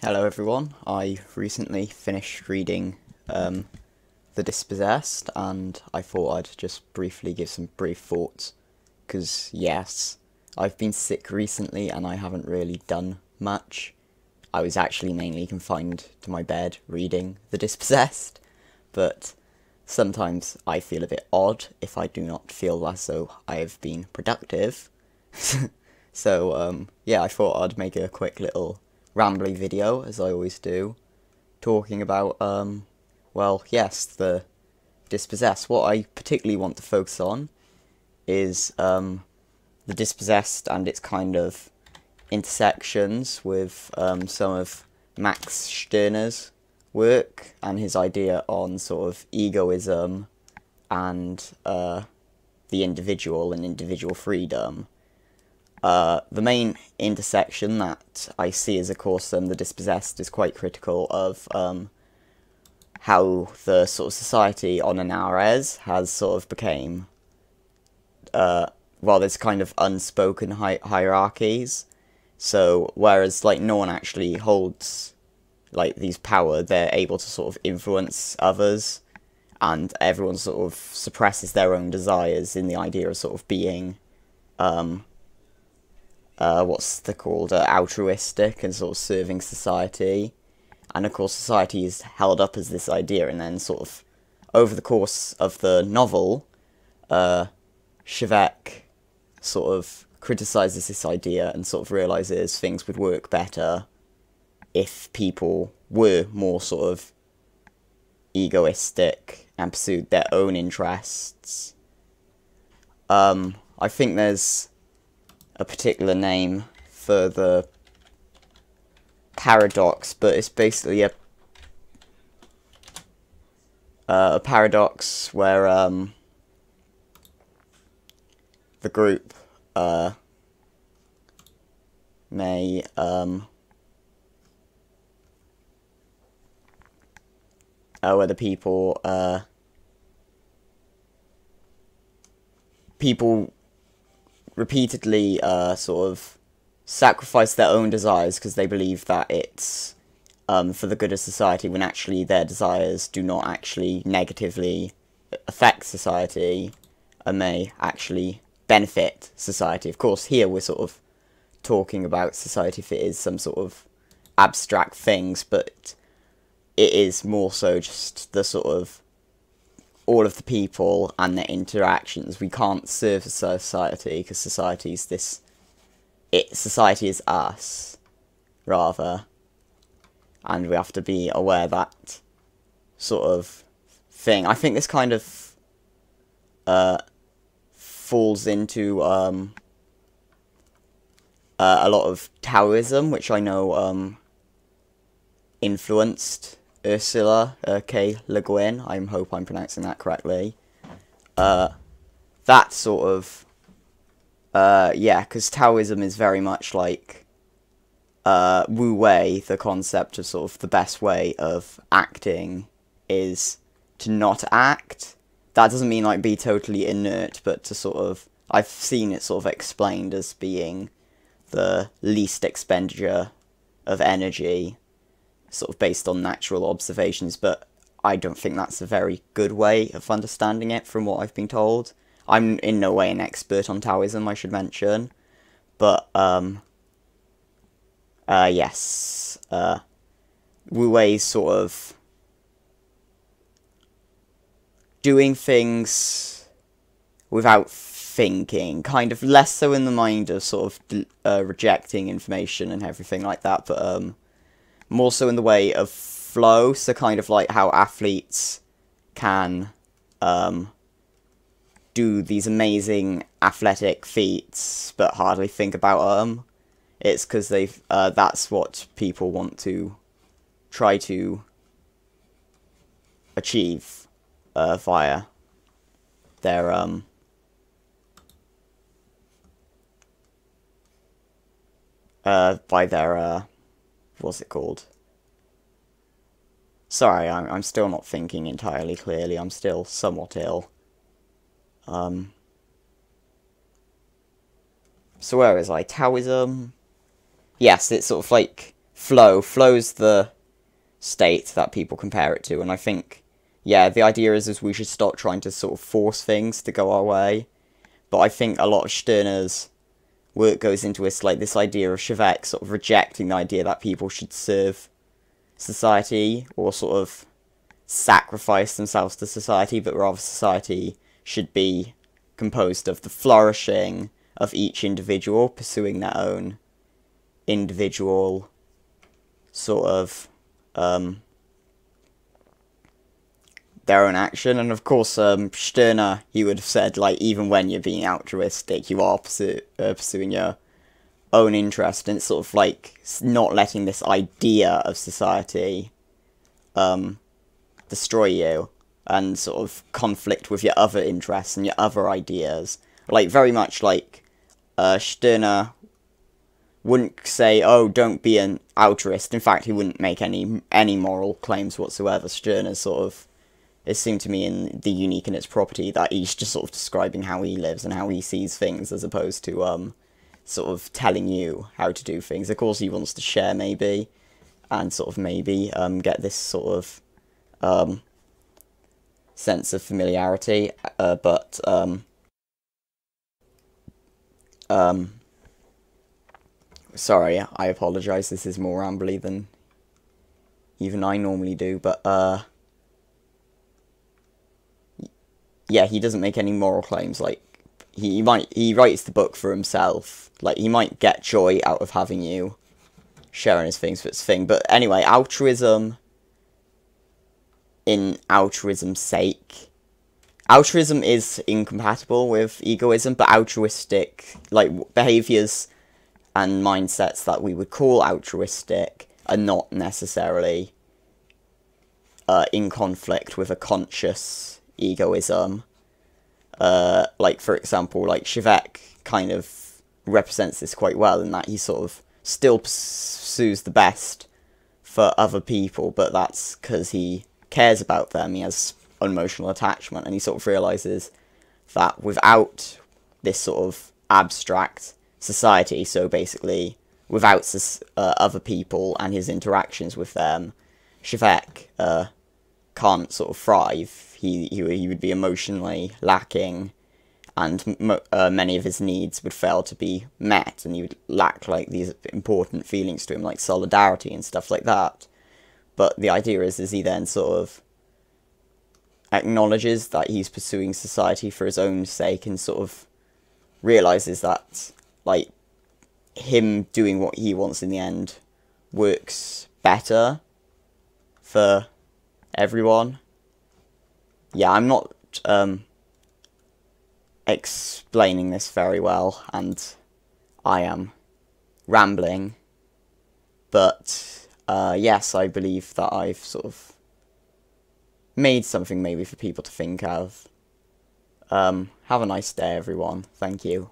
Hello everyone, I recently finished reading um, The Dispossessed and I thought I'd just briefly give some brief thoughts because yes, I've been sick recently and I haven't really done much. I was actually mainly confined to my bed reading The Dispossessed, but sometimes I feel a bit odd if I do not feel as though I have been productive. so um, yeah, I thought I'd make a quick little rambly video, as I always do, talking about, um, well, yes, the dispossessed. What I particularly want to focus on is um, the dispossessed and its kind of intersections with um, some of Max Stirner's work and his idea on sort of egoism and uh, the individual and individual freedom. Uh, the main intersection that I see is, of course, um, the dispossessed is quite critical of um, how the sort of society on Anarres has sort of became, uh, well, there's kind of unspoken hi hierarchies. So, whereas, like, no one actually holds, like, these power, they're able to sort of influence others, and everyone sort of suppresses their own desires in the idea of sort of being, um, uh, what's they called, uh, altruistic and sort of serving society. And of course, society is held up as this idea, and then sort of over the course of the novel, uh, Shevek sort of criticizes this idea and sort of realizes things would work better if people were more sort of egoistic and pursued their own interests. Um, I think there's a particular name for the paradox, but it's basically a uh, a paradox where um, the group uh, may um, uh, where the people uh, people repeatedly uh, sort of sacrifice their own desires because they believe that it's um, for the good of society when actually their desires do not actually negatively affect society and may actually benefit society. Of course, here we're sort of talking about society if it is some sort of abstract things, but it is more so just the sort of all of the people and their interactions. We can't serve society because society is this. It society is us, rather, and we have to be aware that sort of thing. I think this kind of uh, falls into um, uh, a lot of Taoism, which I know um, influenced Ursula uh, K. Le Guin, I hope I'm pronouncing that correctly. Uh, that sort of, uh, yeah, because Taoism is very much like uh, Wu Wei, the concept of sort of the best way of acting is to not act. That doesn't mean like be totally inert, but to sort of, I've seen it sort of explained as being the least expenditure of energy sort of based on natural observations, but I don't think that's a very good way of understanding it from what I've been told. I'm in no way an expert on Taoism, I should mention, but, um, uh, yes, uh, Wu Wei's sort of doing things without thinking, kind of less so in the mind of sort of uh, rejecting information and everything like that, but, um, more so in the way of flow, so kind of like how athletes can um, do these amazing athletic feats, but hardly think about them. It's because they've uh, that's what people want to try to achieve uh, via their um, uh, by their uh, what's it called? Sorry, I'm, I'm still not thinking entirely clearly. I'm still somewhat ill. Um, so where is I? Taoism? Yes, it's sort of like flow. Flow's the state that people compare it to, and I think, yeah, the idea is is we should stop trying to sort of force things to go our way. But I think a lot of Stirner's work goes into this like this idea of Shevek sort of rejecting the idea that people should serve society or sort of sacrifice themselves to society, but rather society should be composed of the flourishing of each individual pursuing their own individual sort of um, their own action. And of course, um, Stirner, he would have said, like, even when you're being altruistic, you are pursue, uh, pursuing your own interest, and it's sort of like not letting this idea of society um, destroy you and sort of conflict with your other interests and your other ideas. Like, very much like uh, Stirner wouldn't say, "Oh, don't be an altruist." In fact, he wouldn't make any any moral claims whatsoever. Stirner sort of it seemed to me in the unique and its property that he's just sort of describing how he lives and how he sees things as opposed to um sort of telling you how to do things. Of course, he wants to share maybe and sort of maybe um get this sort of um sense of familiarity, uh, but um um sorry, I apologize. This is more rambly than even I normally do, but uh yeah, he doesn't make any moral claims like he, might he writes the book for himself. Like he might get joy out of having you sharing his things for its thing. But anyway, altruism in altruism's sake. Altruism is incompatible with egoism, but altruistic like behaviors and mindsets that we would call altruistic are not necessarily uh, in conflict with a conscious egoism. Uh, like, for example, like Shevek kind of represents this quite well in that he sort of still pursues the best for other people, but that's because he cares about them, he has emotional attachment, and he sort of realizes that without this sort of abstract society, so basically without uh, other people and his interactions with them, Shevek uh, can't sort of thrive. He, he, he would be emotionally lacking, and uh, many of his needs would fail to be met, and he would lack like these important feelings to him, like solidarity and stuff like that. But the idea is, is he then sort of acknowledges that he's pursuing society for his own sake and sort of realizes that like him doing what he wants in the end works better for everyone. Yeah, I'm not um, explaining this very well, and I am rambling, but uh, yes, I believe that I've sort of made something maybe for people to think of. Um, have a nice day, everyone. Thank you.